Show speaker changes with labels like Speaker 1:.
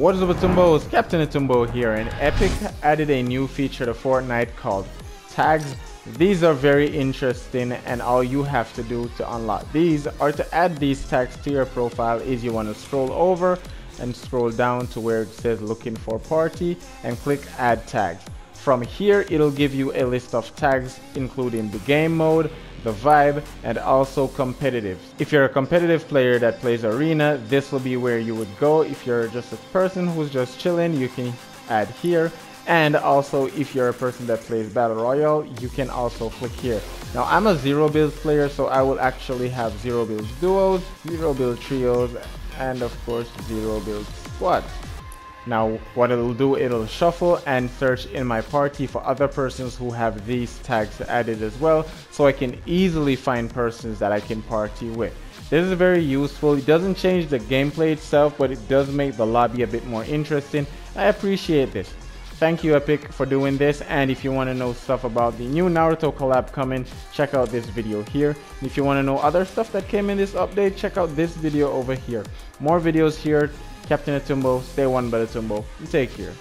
Speaker 1: What is up Atumbos? Captain Atumbo here and Epic added a new feature to Fortnite called tags. These are very interesting and all you have to do to unlock these or to add these tags to your profile is you want to scroll over and scroll down to where it says looking for party and click add tags. From here it'll give you a list of tags including the game mode, the vibe, and also competitive. If you're a competitive player that plays arena, this will be where you would go. If you're just a person who's just chilling, you can add here. And also, if you're a person that plays Battle Royale, you can also click here. Now, I'm a zero build player, so I will actually have zero build duos, zero build trios, and of course, zero build squads. Now what it'll do, it'll shuffle and search in my party for other persons who have these tags added as well so I can easily find persons that I can party with. This is very useful. It doesn't change the gameplay itself, but it does make the lobby a bit more interesting. I appreciate this. Thank you Epic for doing this and if you want to know stuff about the new Naruto collab coming, check out this video here. If you want to know other stuff that came in this update, check out this video over here. More videos here Captain Atumbo, stay one by Atumbo, and take care.